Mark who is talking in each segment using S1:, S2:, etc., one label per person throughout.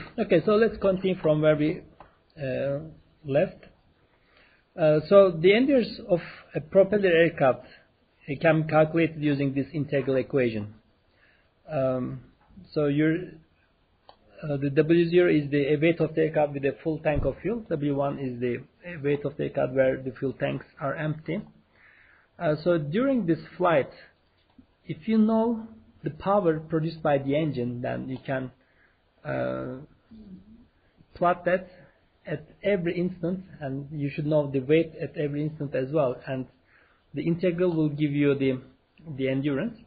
S1: okay, so let's continue from where we uh, left. Uh, so the endurance of a propeller aircraft can be calculated using this integral equation. Um, so your uh, the W0 is the weight of the aircraft with a full tank of fuel. W1 is the weight of the aircraft where the fuel tanks are empty. Uh, so during this flight, if you know the power produced by the engine, then you can uh, plot that at every instant, and you should know the weight at every instant as well. And the integral will give you the the endurance.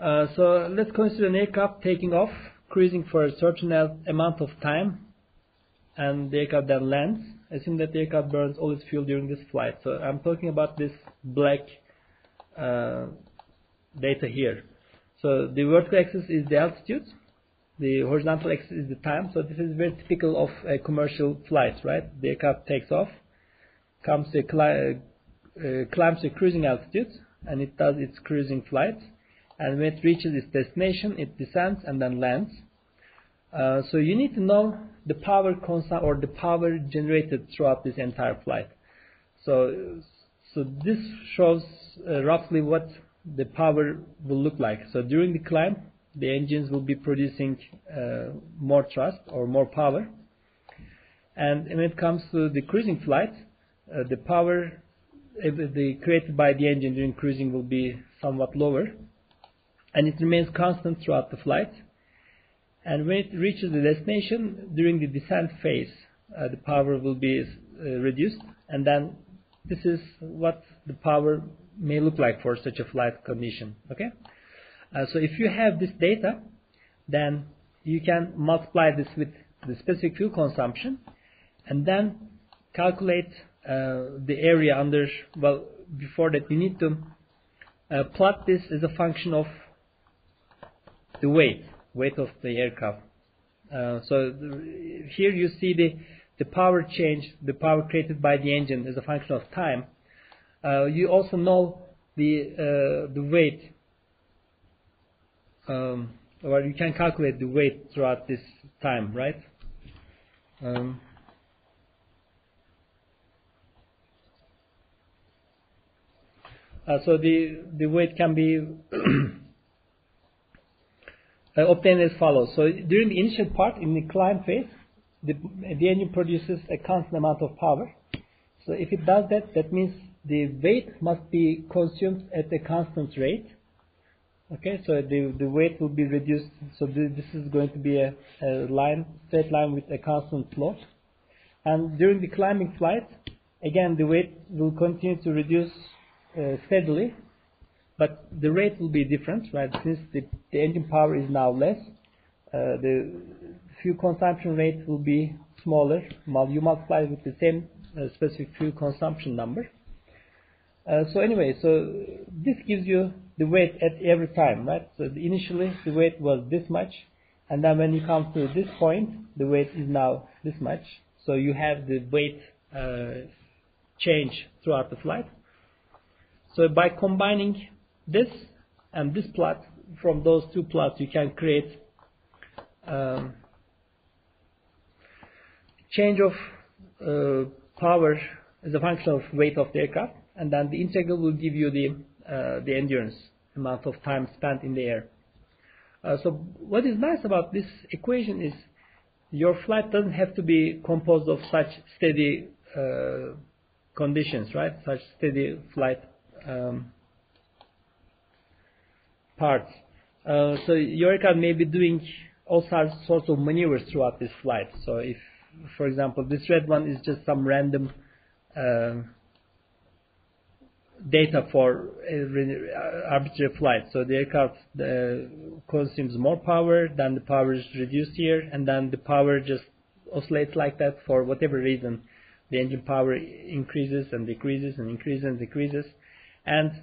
S1: Uh, so let's consider an aircraft taking off, cruising for a certain amount of time, and the aircraft then lands. Assume that the aircraft burns all its fuel during this flight. So I'm talking about this black uh, data here. So the vertical axis is the altitude, the horizontal axis is the time. So this is very typical of a commercial flight, right? The aircraft takes off, comes to cli- uh, climbs to cruising altitude, and it does its cruising flight and when it reaches its destination, it descends and then lands. Uh, so you need to know the power constant or the power generated throughout this entire flight. So, so this shows uh, roughly what the power will look like. So during the climb, the engines will be producing uh, more thrust or more power. And when it comes to the cruising flight, uh, the power the created by the engine during cruising will be somewhat lower and it remains constant throughout the flight. And when it reaches the destination, during the descent phase, uh, the power will be uh, reduced, and then this is what the power may look like for such a flight condition. Okay, uh, so if you have this data, then you can multiply this with the specific fuel consumption, and then calculate uh, the area under. Well, before that, you need to uh, plot this as a function of the weight, weight of the aircraft. Uh, so here you see the, the power change, the power created by the engine as a function of time. Uh, you also know the uh, the weight, um, or you can calculate the weight throughout this time, right? Um, uh, so the the weight can be uh, obtained as follows. So during the initial part, in the climb phase, the, the engine produces a constant amount of power. So if it does that, that means the weight must be consumed at a constant rate. Okay, so the, the weight will be reduced. So the, this is going to be a, a line, straight line with a constant slope. And during the climbing flight, again, the weight will continue to reduce uh, steadily but the rate will be different, right? Since the, the engine power is now less, uh, the fuel consumption rate will be smaller. You multiply with the same uh, specific fuel consumption number. Uh, so anyway, so this gives you the weight at every time, right? So the, initially the weight was this much, and then when you come to this point, the weight is now this much. So you have the weight uh, change throughout the flight. So by combining this and this plot, from those two plots, you can create um, change of uh, power as a function of weight of the aircraft, and then the integral will give you the uh, the endurance amount of time spent in the air. Uh, so what is nice about this equation is your flight doesn't have to be composed of such steady uh, conditions, right? Such steady flight um, parts. Uh, so your aircraft may be doing all sorts of maneuvers throughout this flight. So if, for example, this red one is just some random uh, data for arbitrary flight. So the aircraft uh, consumes more power, then the power is reduced here, and then the power just oscillates like that for whatever reason. The engine power increases and decreases and increases and decreases. And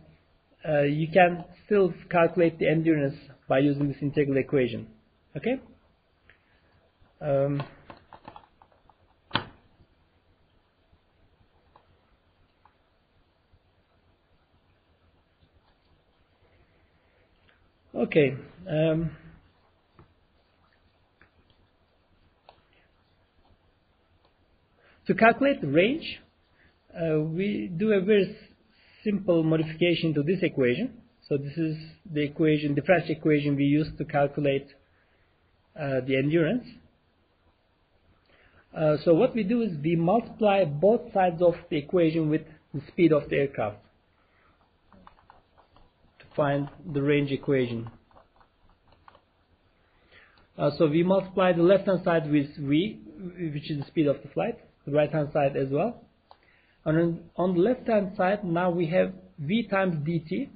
S1: uh, you can still calculate the endurance by using this integral equation. Okay? Um, Okay. Um, to calculate the range, uh, we do a very simple modification to this equation. So this is the equation, the first equation we use to calculate uh, the endurance. Uh, so what we do is we multiply both sides of the equation with the speed of the aircraft find the range equation. Uh, so we multiply the left hand side with v, which is the speed of the flight, the right hand side as well. And on, the left hand side, now we have v times dt.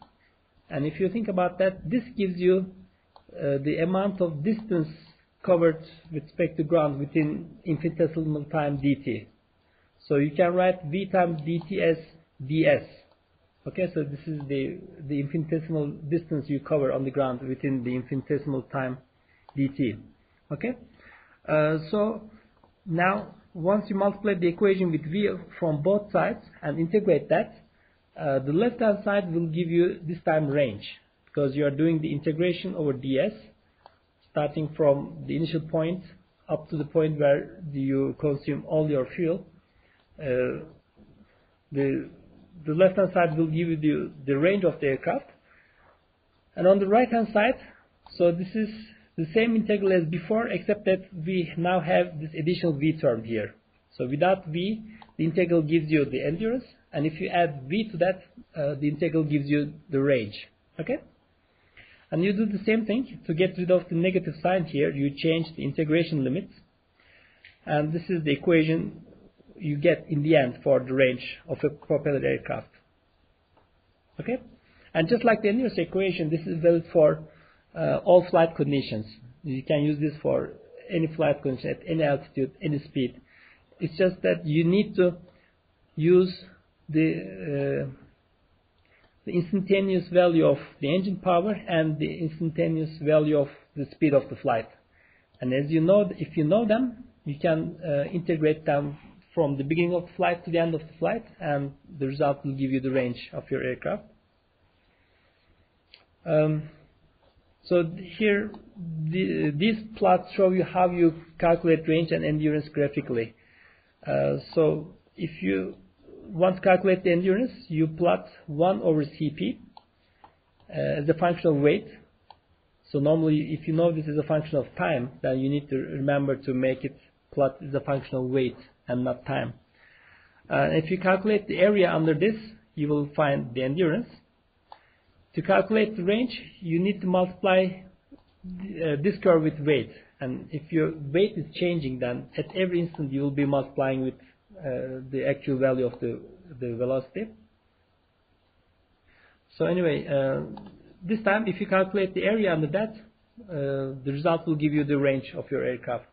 S1: And if you think about that, this gives you uh, the amount of distance covered with respect to ground within infinitesimal time dt. So you can write v times dt as ds. Okay, so this is the, the infinitesimal distance you cover on the ground within the infinitesimal time dt. Okay, uh, so now once you multiply the equation with v from both sides and integrate that, uh, the left hand side will give you this time range because you are doing the integration over ds starting from the initial point up to the point where you consume all your fuel. Uh, the the left hand side will give you the, the range of the aircraft and on the right hand side so this is the same integral as before except that we now have this additional v term here. So without v, the integral gives you the endurance, and if you add v to that, uh, the integral gives you the range. Okay? And you do the same thing to get rid of the negative sign here. You change the integration limits, and this is the equation you get in the end for the range of a propeller aircraft. Okay? And just like the endurance equation, this is valid for uh, all flight conditions. You can use this for any flight condition at any altitude, any speed. It's just that you need to use the uh, the instantaneous value of the engine power and the instantaneous value of the speed of the flight. And as you know, if you know them, you can uh, integrate them from the beginning of the flight to the end of the flight, and the result will give you the range of your aircraft. Um, so here, the, these plots show you how you calculate range and endurance graphically. Uh, so if you want to calculate the endurance, you plot 1 over Cp uh, as a function of weight. So normally, if you know this is a function of time, then you need to remember to make it plot as a function of weight and not time. Uh, if you calculate the area under this, you will find the endurance. To calculate the range, you need to multiply uh, this curve with weight. And if your weight is changing, then at every instant you will be multiplying with uh, the actual value of the, the velocity. So anyway, uh, this time if you calculate the area under that, uh, the result will give you the range of your aircraft.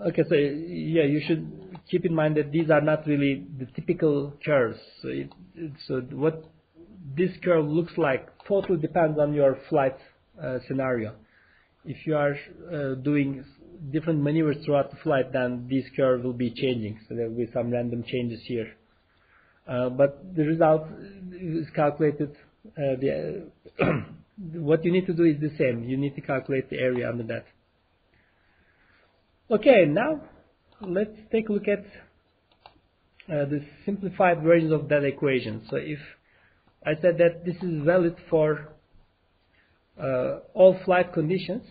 S1: Okay, so yeah, you should keep in mind that these are not really the typical curves. So, it, so what this curve looks like totally depends on your flight uh, scenario. If you are uh, doing different maneuvers throughout the flight, then this curve will be changing. So there will be some random changes here. Uh, but the result is calculated. Uh, the, what you need to do is the same. You need to calculate the area under that. Okay, now let's take a look at uh, the simplified versions of that equation. So if I said that this is valid for uh, all flight conditions,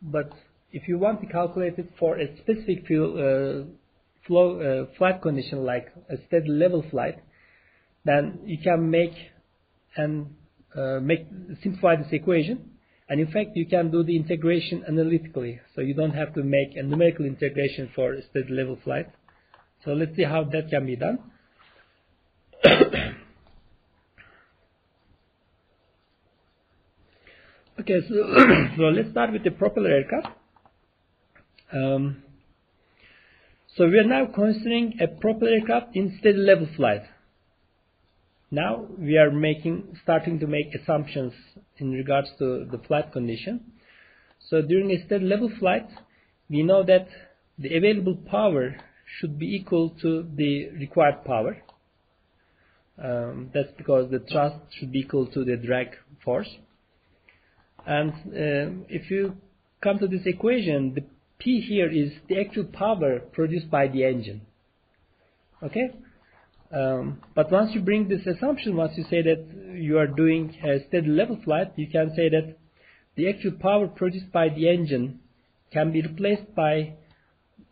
S1: but if you want to calculate it for a specific fuel, uh, flow, uh, flight condition like a steady level flight, then you can make and uh, make simplify this equation in fact, you can do the integration analytically. So you don't have to make a numerical integration for steady level flight. So let's see how that can be done. okay, so, so let's start with the propeller aircraft. Um, so we are now considering a propeller aircraft in steady level flight. Now we are making, starting to make assumptions in regards to the flight condition. So during a steady level flight, we know that the available power should be equal to the required power. Um, that's because the thrust should be equal to the drag force. And uh, if you come to this equation, the P here is the actual power produced by the engine. Okay? Um, but once you bring this assumption, once you say that you are doing a steady level flight, you can say that the actual power produced by the engine can be replaced by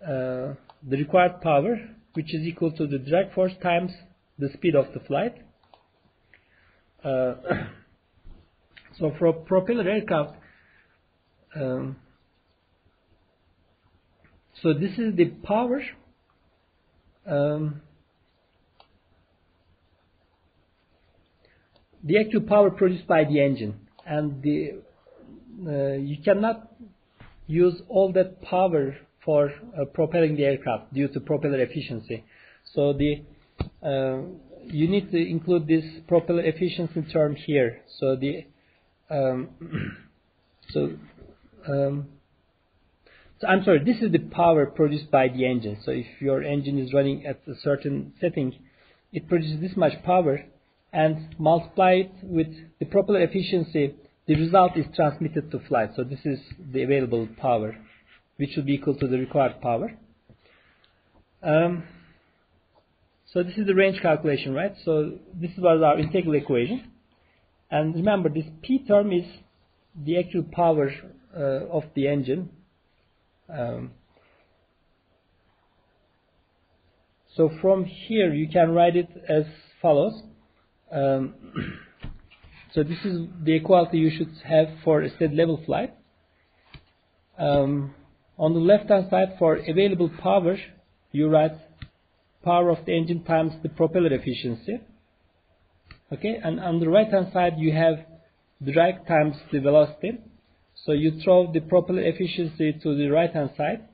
S1: uh, the required power, which is equal to the drag force times the speed of the flight. Uh, so for propeller aircraft, um, so this is the power um, the actual power produced by the engine and the uh, you cannot use all that power for uh, propelling the aircraft due to propeller efficiency. So the uh, you need to include this propeller efficiency term here. So the um, so um, so I'm sorry, this is the power produced by the engine. So if your engine is running at a certain setting, it produces this much power and multiply it with the propeller efficiency, the result is transmitted to flight. So this is the available power, which should be equal to the required power. Um, so this is the range calculation, right? So this was our integral equation. And remember, this P term is the actual power uh, of the engine um, so from here you can write it as follows. Um, so this is the equality you should have for a steady level flight. Um, on the left hand side for available power you write power of the engine times the propeller efficiency. Okay, and on the right hand side you have drag times the velocity. So you throw the propeller efficiency to the right hand side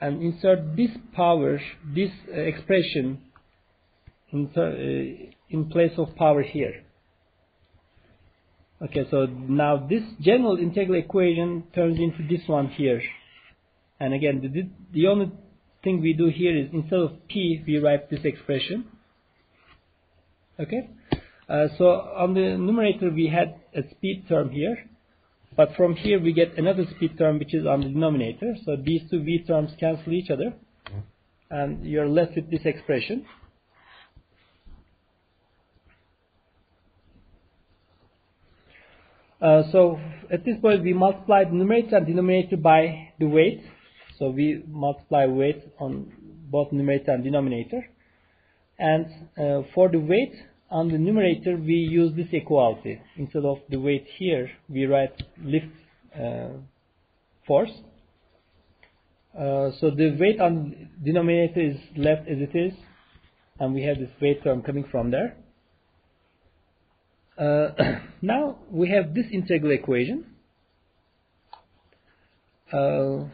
S1: and insert this power, this uh, expression in, uh, in place of power here. Okay, so now this general integral equation turns into this one here. And again, the, the only thing we do here is instead of p, we write this expression. Okay, uh, so on the numerator we had a speed term here. But from here we get another speed term which is on the denominator. So these two v terms cancel each other. And you're left with this expression. So at this point we multiply the numerator and denominator by the weight. So we multiply weight on both numerator and denominator. And uh, for the weight, on the numerator we use this equality. Instead of the weight here, we write lift uh, force. Uh, so the weight on denominator is left as it is, and we have this weight term coming from there. Uh, now we have this integral equation. Uh,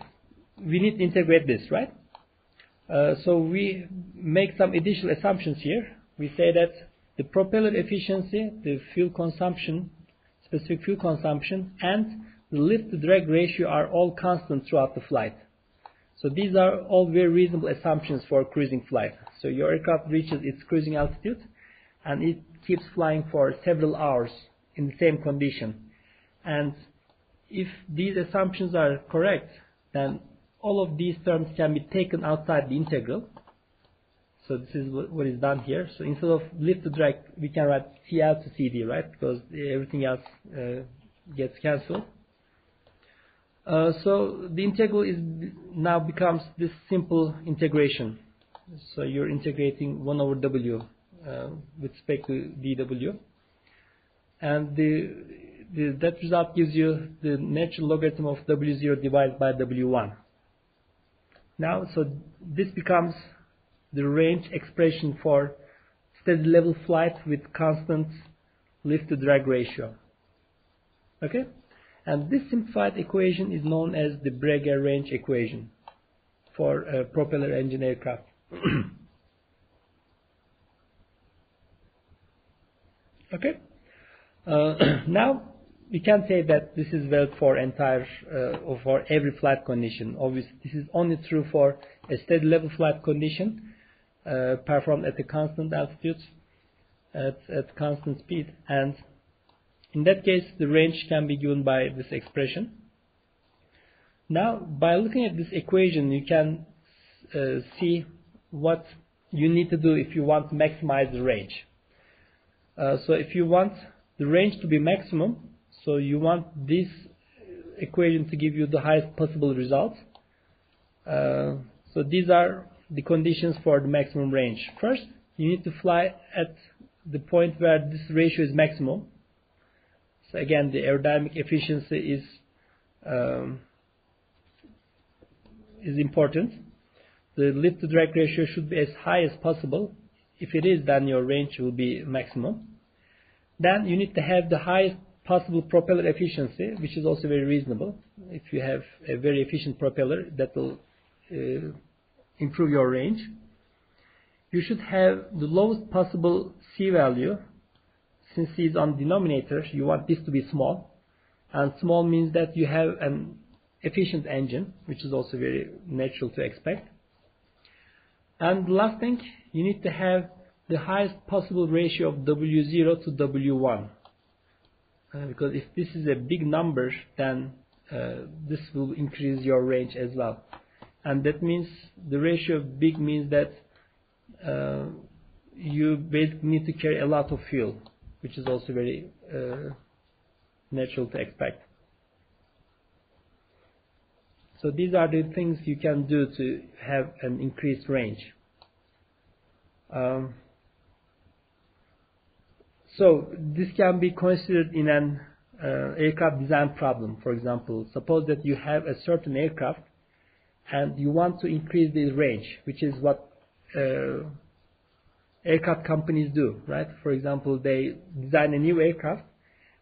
S1: we need to integrate this, right? Uh, so we make some additional assumptions here. We say that the propeller efficiency, the fuel consumption, specific fuel consumption, and the lift to drag ratio are all constant throughout the flight. So these are all very reasonable assumptions for cruising flight. So your aircraft reaches its cruising altitude and it keeps flying for several hours in the same condition. And if these assumptions are correct, then all of these terms can be taken outside the integral so this is what is done here. So instead of lift to drag, we can write CL to CD, right? Because everything else uh, gets cancelled. Uh, so the integral is now becomes this simple integration. So you're integrating 1 over W Uh, with respect to dW. And the, the, that result gives you the natural logarithm of W0 divided by W1. Now, so this becomes the range expression for steady level flight with constant lift to drag ratio. Okay? And this simplified equation is known as the Breguet range equation for a propeller engine aircraft. okay? Uh, now, we can say that this is valid for entire uh, or for every flight condition. Obviously, this is only true for a steady level flight condition uh, performed at a constant altitude, at, at constant speed, and In that case, the range can be given by this expression. Now, by looking at this equation, you can uh, see what you need to do if you want to maximize the range. Uh, so if you want the range to be maximum, so you want this equation to give you the highest possible result. Uh, so these are the conditions for the maximum range. First, you need to fly at the point where this ratio is maximum. So again, the aerodynamic efficiency is um, is important. The lift to drag ratio should be as high as possible. If it is, then your range will be maximum. Then you need to have the highest possible propeller efficiency, which is also very reasonable. If you have a very efficient propeller, that will uh, improve your range. You should have the lowest possible C value. Since C is on denominator, you want this to be small. And small means that you have an efficient engine, which is also very natural to expect. And last thing, you need to have the highest possible ratio of W0 to W1. Uh, because if this is a big number, then uh, this will increase your range as well. And that means the ratio of big means that uh, you need to carry a lot of fuel, which is also very uh, natural to expect. So these are the things you can do to have an increased range. Um, this can be considered in an uh, aircraft design problem. For example, suppose that you have a certain aircraft and you want to increase the range, which is what uh, aircraft companies do, right? For example, they design a new aircraft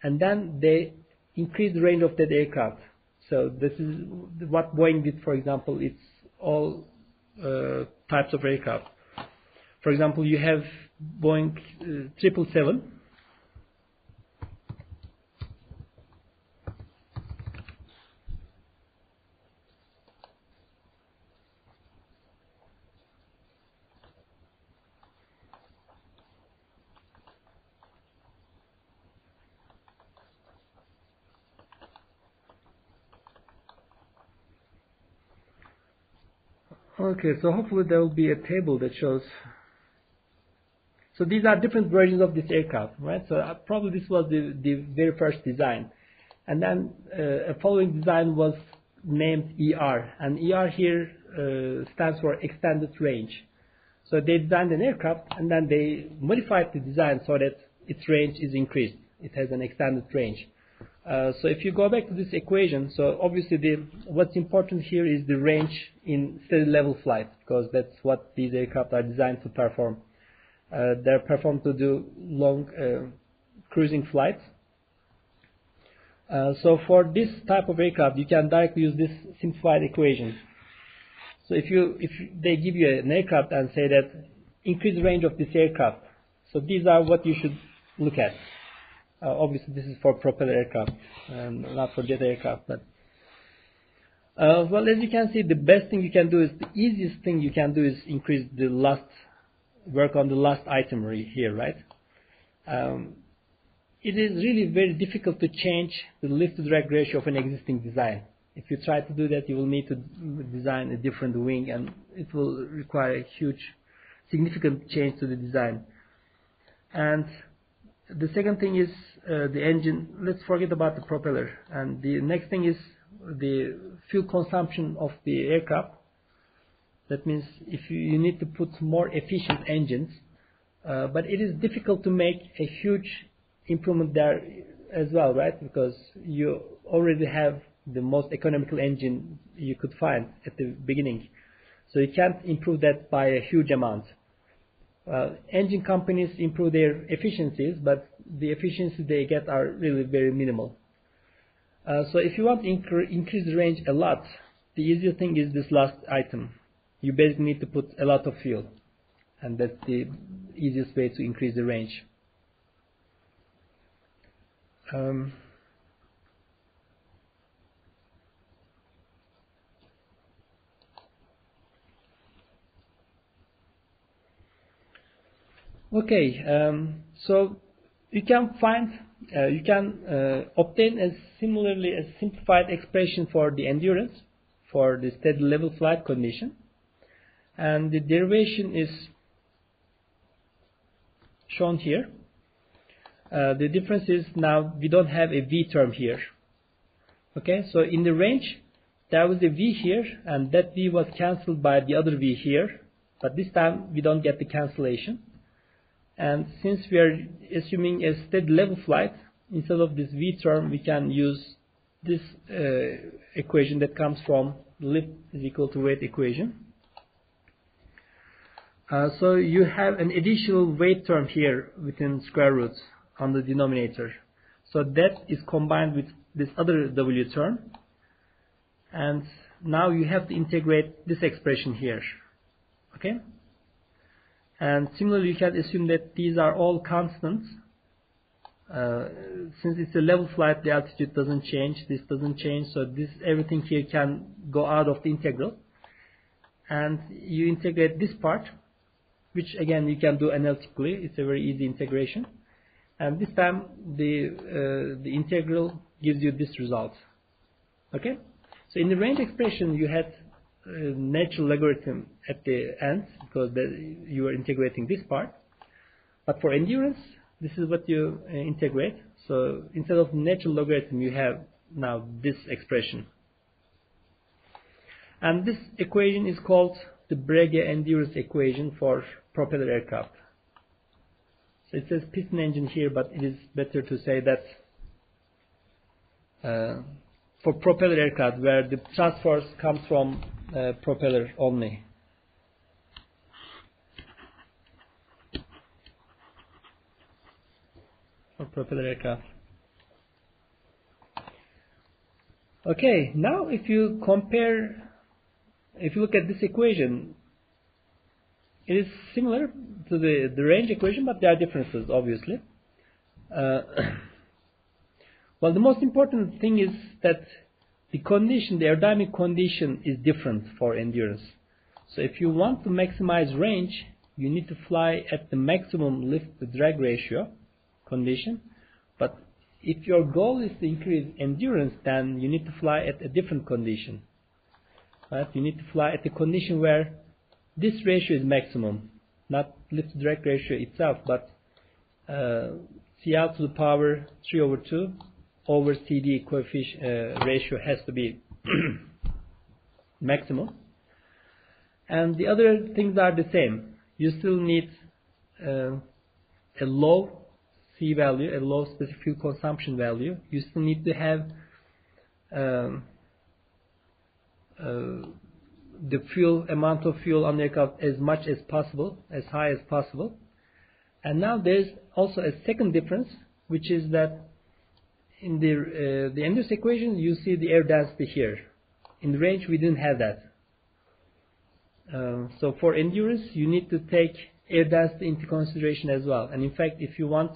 S1: and then they increase the range of that aircraft. So this is what Boeing did, for example. It's all uh, types of aircraft. For example, you have Boeing uh, 777 Okay, so hopefully there will be a table that shows. So these are different versions of this aircraft, right? So uh, probably this was the, the very first design. And then uh, a following design was named ER. And ER here uh, stands for extended range. So they designed an aircraft and then they modified the design so that its range is increased. It has an extended range. Uh, so if you go back to this equation, so obviously the, what's important here is the range in steady level flight because that's what these aircraft are designed to perform. Uh, they're performed to do long uh, cruising flights. Uh, so for this type of aircraft, you can directly use this simplified equation. So if you if they give you an aircraft and say that increase range of this aircraft, so these are what you should look at. Uh, obviously, this is for propeller aircraft, and not for jet aircraft. But uh, well, as you can see, the best thing you can do is the easiest thing you can do is increase the last work on the last item here, right? Um, it is really very difficult to change the lift to drag ratio of an existing design. If you try to do that, you will need to design a different wing, and it will require a huge, significant change to the design. And the second thing is uh, the engine. Let's forget about the propeller. And the next thing is the fuel consumption of the aircraft. That means if you, you need to put more efficient engines, uh, but it is difficult to make a huge improvement there as well, right? Because you already have the most economical engine you could find at the beginning. So you can't improve that by a huge amount. Uh, engine companies improve their efficiencies, but the efficiencies they get are really very minimal. Uh, so if you want to incre increase the range a lot, the easiest thing is this last item. You basically need to put a lot of fuel, and that's the easiest way to increase the range. Okay, um, so you can find, uh, you can uh, obtain a similarly a simplified expression for the endurance for the steady level flight condition. And the derivation is shown here. Uh, the difference is now we don't have a V term here. Okay, so in the range, there was a V here, and that V was cancelled by the other V here. But this time, we don't get the cancellation. And since we are assuming a steady level flight, instead of this V term, we can use this uh, equation that comes from lift is equal to weight equation. Uh, so you have an additional weight term here within square roots on the denominator. So that is combined with this other W term. And now you have to integrate this expression here. Okay? And similarly, you can assume that these are all constants. Uh, since it's a level flight, the altitude doesn't change, this doesn't change, so this everything here can go out of the integral. And you integrate this part, which again you can do analytically. It's a very easy integration. And this time the uh, the integral gives you this result. Okay. So in the range expression, you had natural logarithm at the end because you are integrating this part. But for endurance, this is what you uh, integrate. So instead of natural logarithm, you have now this expression. And this equation is called the Breguet endurance equation for propeller aircraft. So it says piston engine here, but it is better to say that uh, for propeller aircraft where the thrust force comes from uh, propeller only. For propeller aircraft. Okay, now if you compare, if you look at this equation, it is similar to the, the range equation, but there are differences, obviously. Uh, well, the most important thing is that the condition, the aerodynamic condition is different for endurance. So if you want to maximize range, you need to fly at the maximum lift to drag ratio condition. But if your goal is to increase endurance, then you need to fly at a different condition. Right? You need to fly at a condition where this ratio is maximum, not lift to drag ratio itself, but uh, CL to the power 3 over 2 over CD coefficient uh, ratio has to be maximum. And the other things are the same. You still need uh, a low C value, a low specific fuel consumption value. You still need to have um, uh, the fuel amount of fuel on the aircraft as much as possible, as high as possible. And now there's also a second difference, which is that in the uh, the endurance equation, you see the air density here. In the range, we didn't have that. Uh, so for endurance, you need to take air density into consideration as well. And in fact, if you want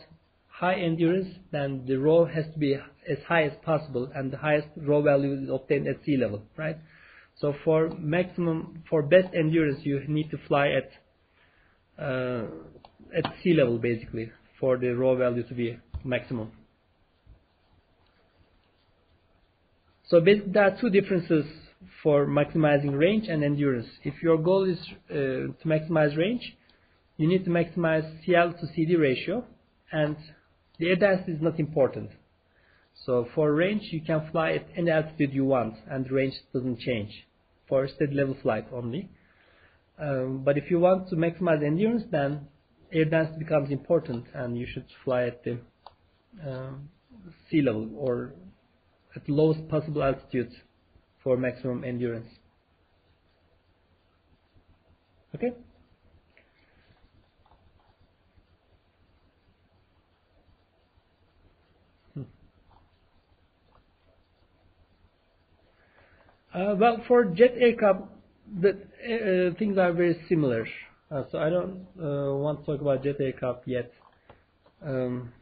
S1: high endurance, then the rho has to be as high as possible, and the highest rho value is obtained at sea level, right? So for maximum, for best endurance, you need to fly at uh, at sea level basically for the rho value to be maximum. So basically there are two differences for maximizing range and endurance. If your goal is uh, to maximize range, you need to maximize CL to CD ratio and the air density is not important. So for range, you can fly at any altitude you want and range doesn't change for steady level flight only. Um, but if you want to maximize endurance, then air density becomes important and you should fly at the um, sea level or at lowest possible altitude for maximum endurance. Okay? Hmm. Uh, well, for jet aircraft, the uh, things are very similar. Uh, so I don't uh, want to talk about jet aircraft yet. Um,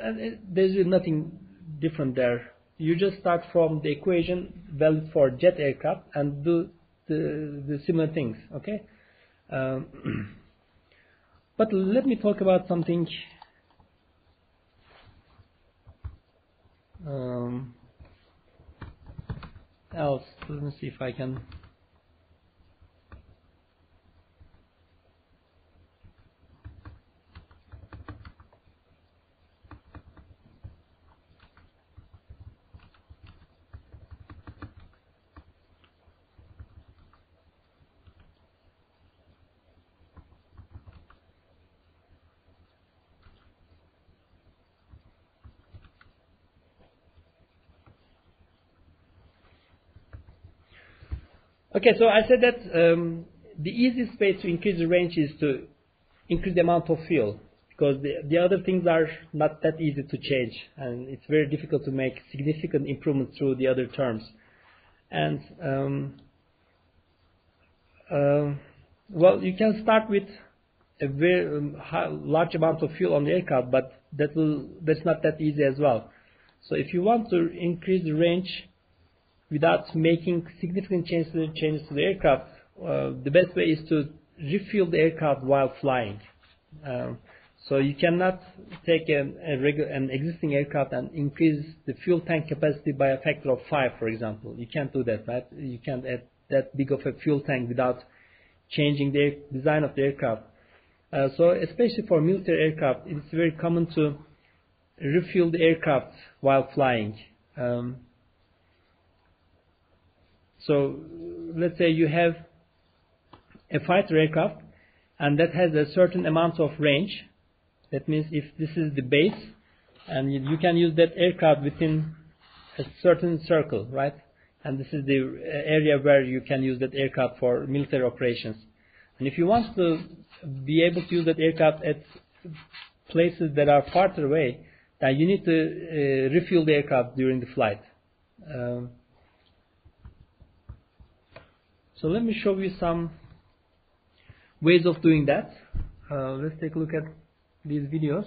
S1: and it, there's nothing different there you just start from the equation valid for jet aircraft and do the, the similar things okay? Um, but let me talk about something um, else. Let me see if I can Okay, so I said that um, the easiest way to increase the range is to increase the amount of fuel because the, the other things are not that easy to change and it's very difficult to make significant improvements through the other terms. And um, uh, well, you can start with a very um, high, large amount of fuel on the aircraft, but that will that's not that easy as well. So if you want to increase the range without making significant changes to the, changes to the aircraft, uh, the best way is to refuel the aircraft while flying. Um, so you cannot take an, an existing aircraft and increase the fuel tank capacity by a factor of five, for example. You can't do that, right? You can't add that big of a fuel tank without changing the design of the aircraft. Uh, so especially for military aircraft, it's very common to refuel the aircraft while flying. Um, so let's say you have a fighter aircraft and that has a certain amount of range. That means if this is the base and you can use that aircraft within a certain circle, right? And this is the area where you can use that aircraft for military operations. And if you want to be able to use that aircraft at places that are farther away, then you need to uh, refuel the aircraft during the flight. Um, so let me show you some ways of doing that. Uh, let's take a look at these videos.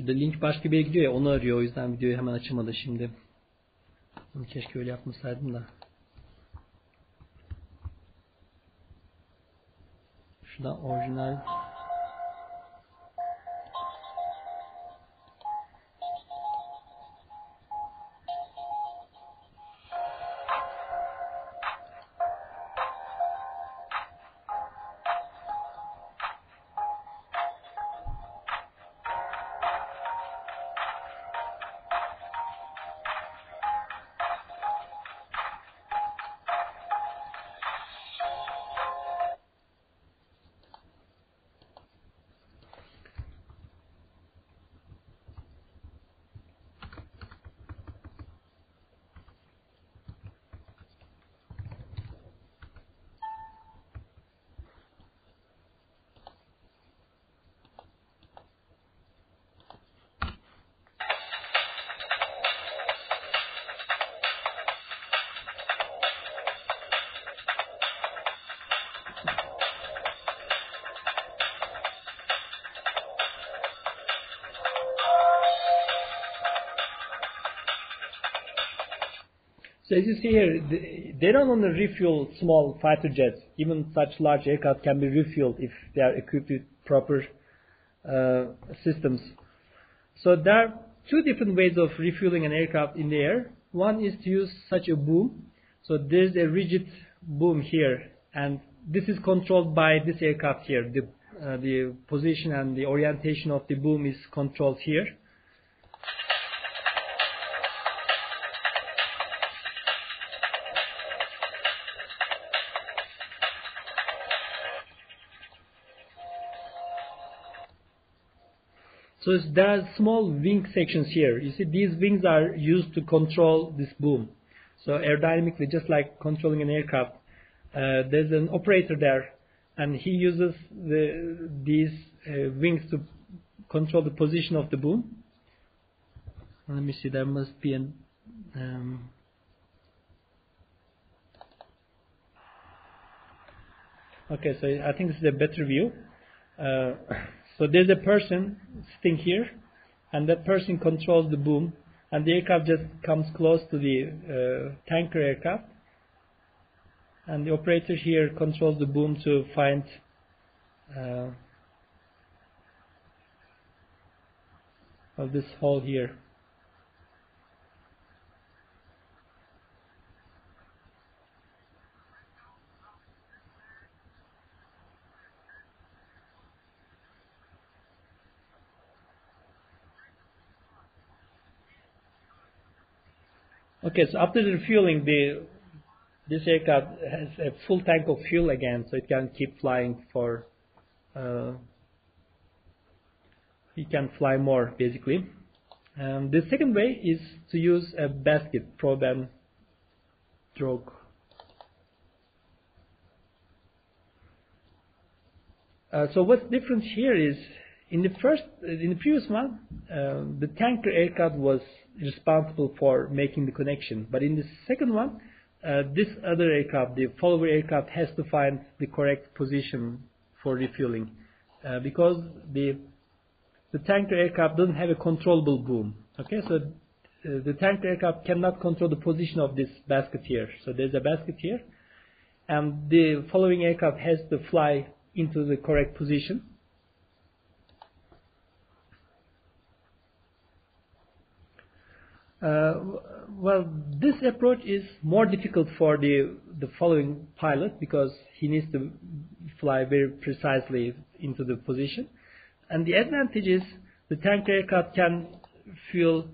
S1: Şurada link başka bir yere gidiyor ya onu arıyor. O yüzden videoyu hemen açamadı şimdi. Keşke öyle yapmasaydım da. Şuradan orijinal So as you see here, they don't only refuel small fighter jets. Even such large aircraft can be refueled if they are equipped with proper uh, systems. So there are two different ways of refueling an aircraft in the air. One is to use such a boom. So there's a rigid boom here, and this is controlled by this aircraft here. The, uh, the position and the orientation of the boom is controlled here. So there are small wing sections here. You see these wings are used to control this boom. So aerodynamically, just like controlling an aircraft, uh, there's an operator there and he uses the, these uh, wings to control the position of the boom. Let me see, there must be an um, okay, so I think this is a better view. Uh, so there's a person sitting here, and that person controls the boom, and the aircraft just comes close to the uh, tanker aircraft, and the operator here controls the boom to find uh, this hole here. Okay, so after the refueling, the this aircraft has a full tank of fuel again, so it can keep flying for. Uh, it can fly more basically. Um, the second way is to use a basket probe and. Uh, so what's different here is in the first, in the previous one, uh, the tanker aircraft was responsible for making the connection. But in the second one, uh, this other aircraft, the follower aircraft, has to find the correct position for refueling uh, because the the tanker aircraft doesn't have a controllable boom. Okay, so uh, the tanker aircraft cannot control the position of this basket here. So there's a basket here, and the following aircraft has to fly into the correct position. Well, this approach is more difficult for the the following pilot because he needs to fly very precisely into the position. And the advantage is the tanker aircraft can fuel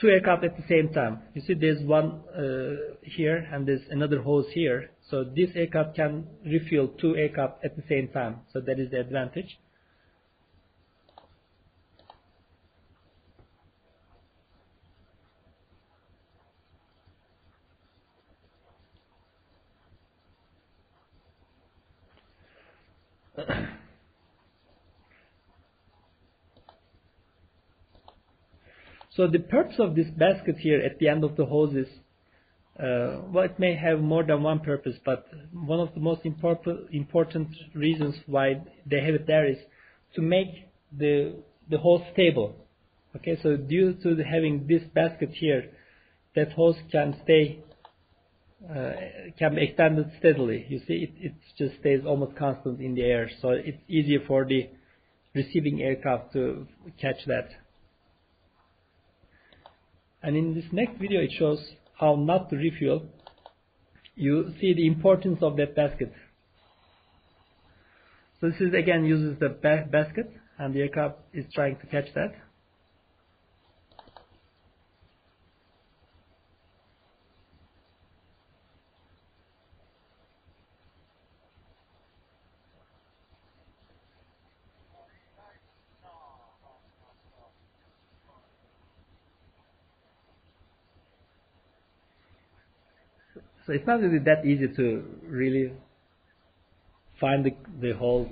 S1: two aircraft at the same time. You see, there's one uh, here and there's another hose here. So this aircraft can refuel two aircraft at the same time. So that is the advantage. So the purpose of this basket here at the end of the hose is, uh, well, it may have more than one purpose, but one of the most important important reasons why they have it there is to make the the hose stable. Okay, so due to having this basket here, that hose can stay uh, can be extended steadily. You see, it, it just stays almost constant in the air, so it's easier for the receiving aircraft to catch that. And in this next video, it shows how not to refuel. You see the importance of that basket. So this is again uses the ba basket, and the aircraft is trying to catch that. So it's not really that easy to really find the, the hole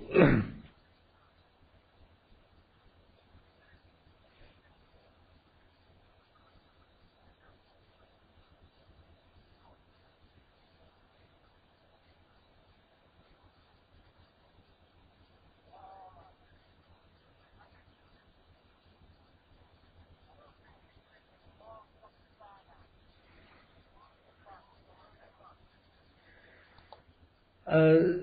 S1: Uh,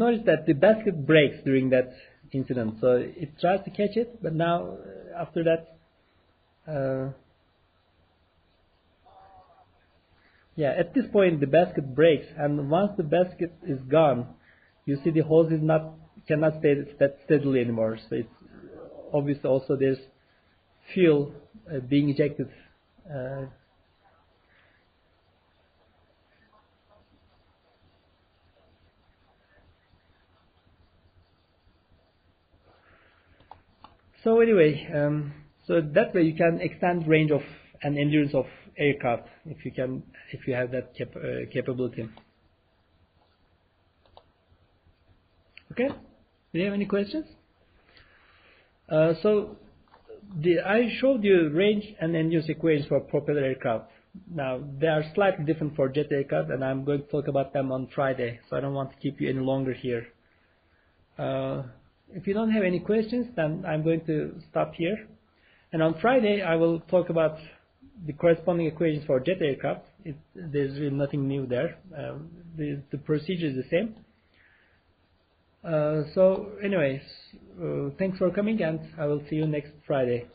S1: if you notice that the basket breaks during that incident, so it tries to catch it, but now uh, after that, uh, yeah, at this point the basket breaks, and once the basket is gone, you see the hose is not cannot stay that steadily anymore. So it's obviously also there's fuel uh, being ejected uh, So anyway, um, so that way you can extend range of and endurance of aircraft if you can if you have that cap uh, capability. Okay? Do you have any questions? Uh, so the, I showed you range and endurance equations for propeller aircraft. Now, they are slightly different for jet aircraft, and I'm going to talk about them on Friday, so I don't want to keep you any longer here. Uh, if you don't have any questions, then I'm going to stop here. And on Friday, I will talk about the corresponding equations for jet aircraft. It, there's really nothing new there. Um, the, the procedure is the same. Uh, so anyways, uh, thanks for coming and I will see you next Friday.